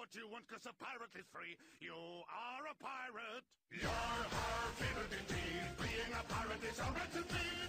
what you want, cause a pirate is free. You are a pirate. You're our favorite indeed. Being a pirate is our right to be.